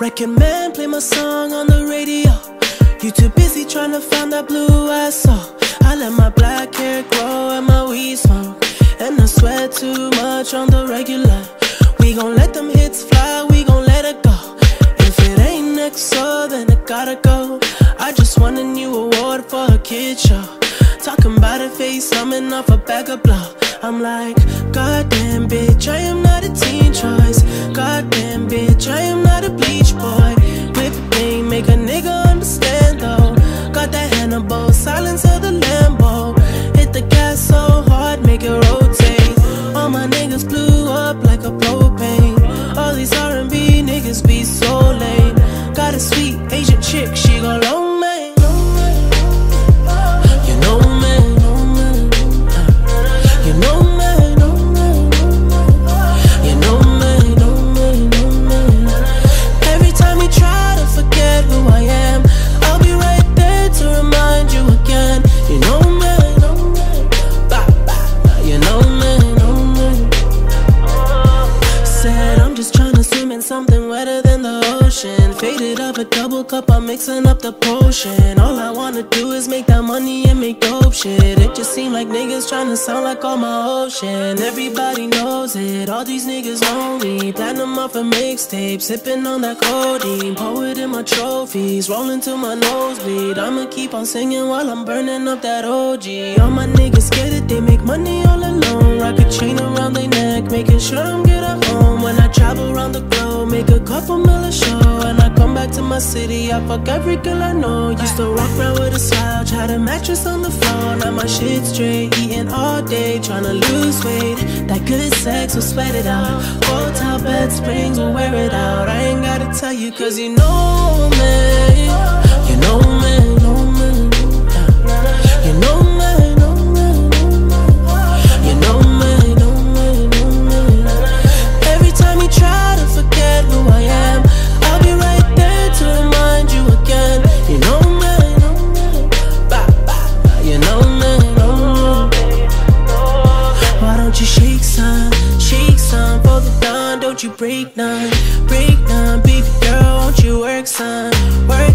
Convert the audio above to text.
Record man, play my song on the radio. You too busy trying to find that blue I saw. I let my black hair grow and my weed smoke. And I sweat too much on the regular. We gon' let them hits fly, we gon' let it go. If it ain't next, so then it gotta go. I just won a new award for a kid show. Talking about a face, coming off a bag of blow. I'm like, goddamn bitch, I am not a teen choice. Goddamn just tryna swim in something wetter than the ocean. Faded up a double cup, I'm mixing up the potion. All I wanna do is make that money and make dope shit. It just seem like niggas tryna sound like all my ocean. Everybody knows it, all these niggas me. Platinum off a mixtape, sipping on that codeine. Pour it in my trophies, rolling to my nosebleed. I'ma keep on singing while I'm burning up that OG. All my niggas get it, they make money all alone. Rock a chain around their neck, making sure I'm good at home. When I travel around the globe, make a couple mil a show. And I come back to my city, I fuck every girl I know. Used to walk around with a slouch, had a mattress on the floor. Now my shit straight, eating all day, tryna lose weight. That good sex will sweat it out. Hotel bed springs will wear it out. I ain't gotta tell you, cause you know me. You know me. some, fold it down, don't you break none, break none, baby girl, won't you work some, work?